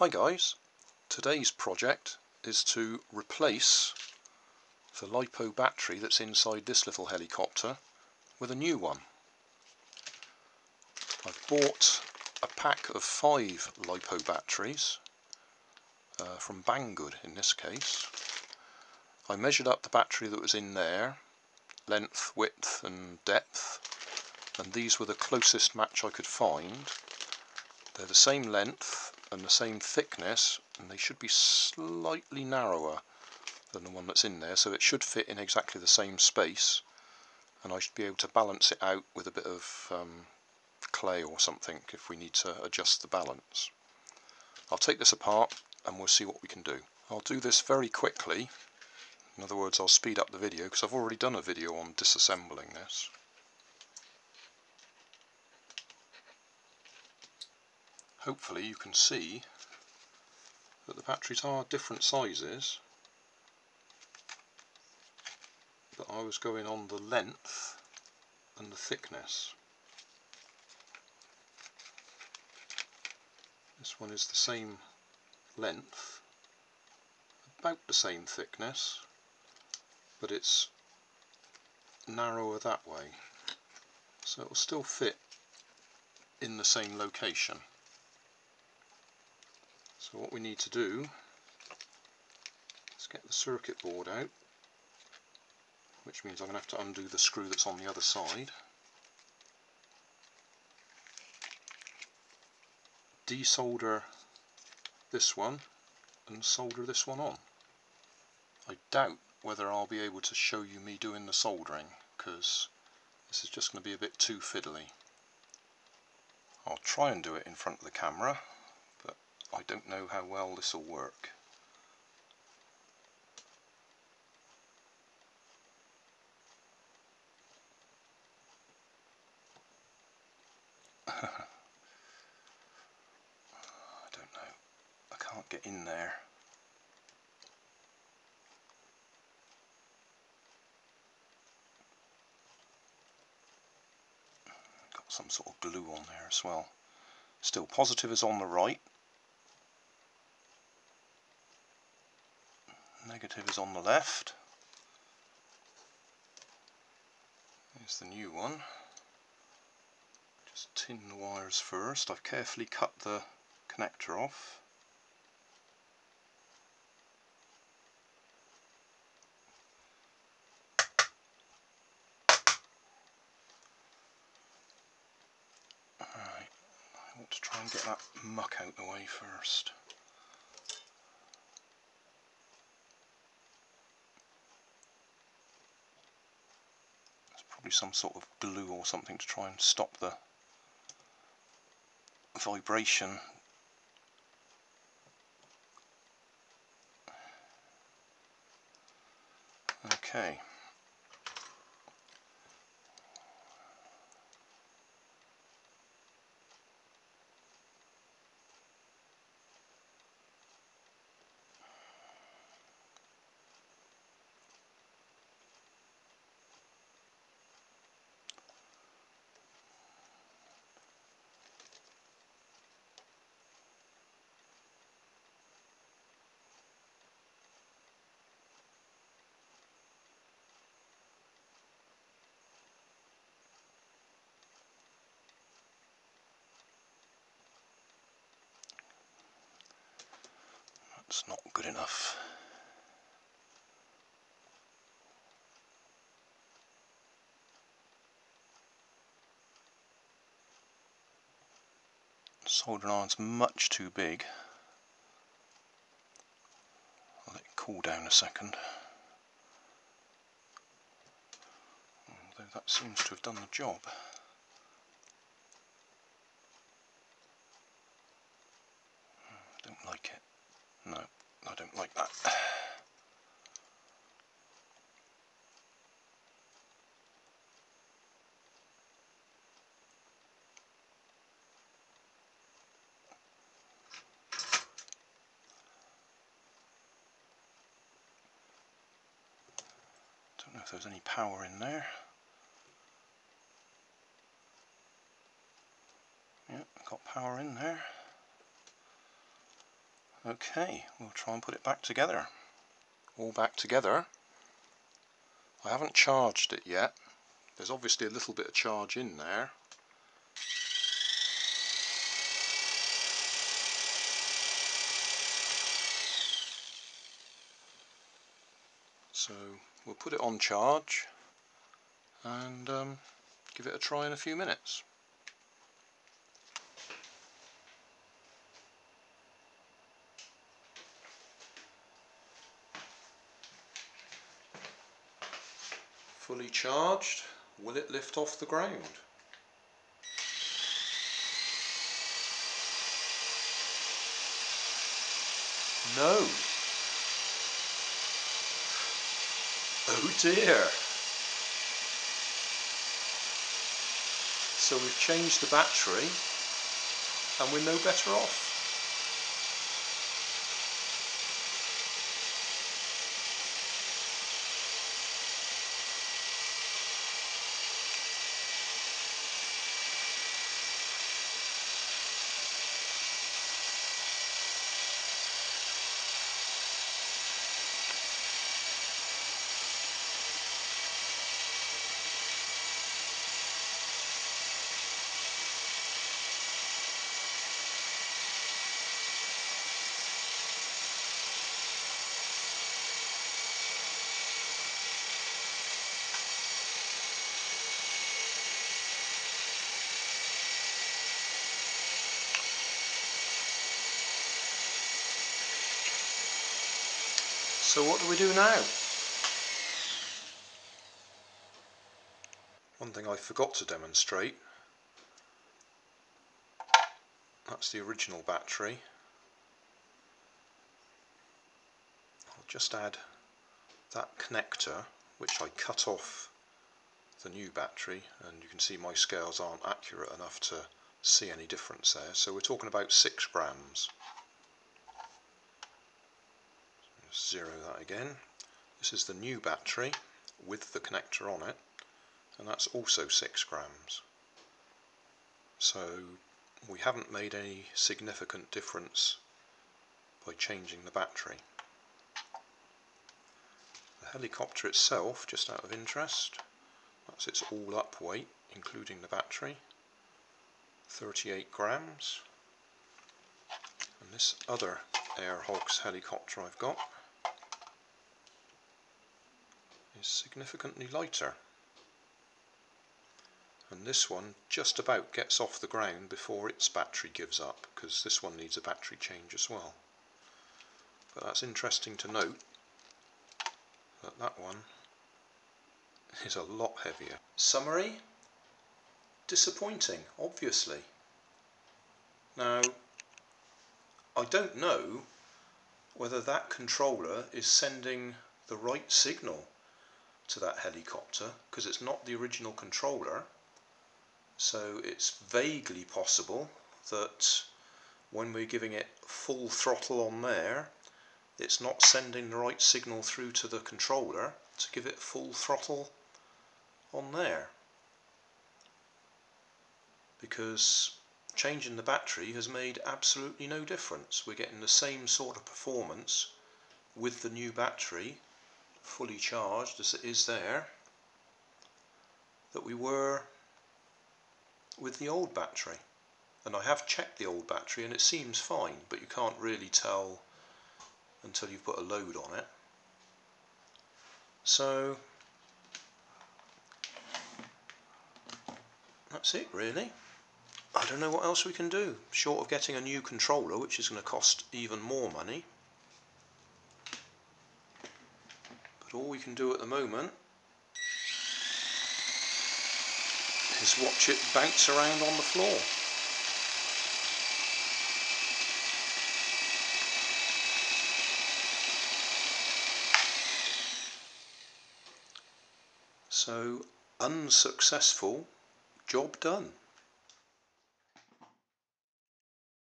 Hi guys, today's project is to replace the LiPo battery that's inside this little helicopter with a new one. I've bought a pack of five LiPo batteries uh, from Banggood in this case. I measured up the battery that was in there, length, width and depth, and these were the closest match I could find. They're the same length and the same thickness and they should be slightly narrower than the one that's in there so it should fit in exactly the same space and I should be able to balance it out with a bit of um, clay or something if we need to adjust the balance. I'll take this apart and we'll see what we can do. I'll do this very quickly in other words I'll speed up the video because I've already done a video on disassembling this. Hopefully you can see that the batteries are different sizes but I was going on the length and the thickness. This one is the same length, about the same thickness, but it's narrower that way. So it will still fit in the same location. So what we need to do is get the circuit board out, which means I'm going to have to undo the screw that's on the other side. Desolder this one and solder this one on. I doubt whether I'll be able to show you me doing the soldering because this is just going to be a bit too fiddly. I'll try and do it in front of the camera I don't know how well this will work. I don't know. I can't get in there. Got some sort of glue on there as well. Still positive is on the right, negative is on the left. Here's the new one. Just tin the wires first. I've carefully cut the connector off. Alright, I want to try and get that muck out the way first. Probably some sort of glue or something to try and stop the vibration. Okay It's not good enough. Soldering iron's much too big. I'll let it cool down a second. Although that seems to have done the job. I don't like it. No, I don't like that. Don't know if there's any power in there. Yeah, got power in there. Okay, we'll try and put it back together. All back together. I haven't charged it yet. There's obviously a little bit of charge in there. So we'll put it on charge and um, give it a try in a few minutes. Fully charged, will it lift off the ground? No. Oh dear. So we've changed the battery and we're no better off. So what do we do now? One thing I forgot to demonstrate, that's the original battery. I'll just add that connector which I cut off the new battery and you can see my scales aren't accurate enough to see any difference there so we're talking about 6 grams zero that again. This is the new battery with the connector on it and that's also 6 grams. So we haven't made any significant difference by changing the battery. The helicopter itself, just out of interest, that's its all up weight including the battery, 38 grams. And this other Air Hogs helicopter I've got is significantly lighter. And this one just about gets off the ground before its battery gives up because this one needs a battery change as well. But that's interesting to note that that one is a lot heavier. Summary? Disappointing obviously. Now I don't know whether that controller is sending the right signal to that helicopter because it's not the original controller. So it's vaguely possible that when we're giving it full throttle on there it's not sending the right signal through to the controller to give it full throttle on there. Because changing the battery has made absolutely no difference. We're getting the same sort of performance with the new battery fully charged as it is there that we were with the old battery. And I have checked the old battery and it seems fine but you can't really tell until you put a load on it. So that's it really. I don't know what else we can do short of getting a new controller which is going to cost even more money But all we can do at the moment is watch it bounce around on the floor. So unsuccessful, job done.